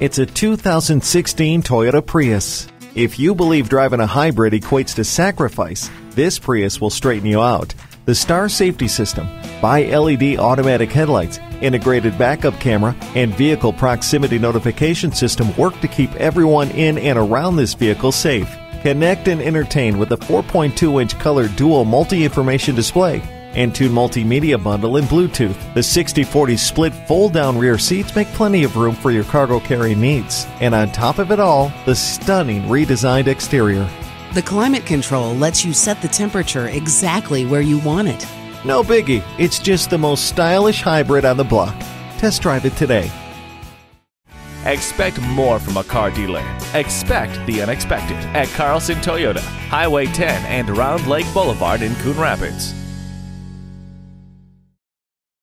It's a 2016 Toyota Prius. If you believe driving a hybrid equates to sacrifice, this Prius will straighten you out. The Star Safety System, bi LED automatic headlights, integrated backup camera, and vehicle proximity notification system work to keep everyone in and around this vehicle safe. Connect and entertain with a 4.2 inch color dual multi information display Entune multimedia bundle and Bluetooth. The 6040 split fold down rear seats make plenty of room for your cargo carry needs. And on top of it all, the stunning redesigned exterior. The climate control lets you set the temperature exactly where you want it. No biggie, it's just the most stylish hybrid on the block. Test drive it today. Expect more from a car dealer. Expect the unexpected at Carlson Toyota, Highway 10 and Round Lake Boulevard in Coon Rapids.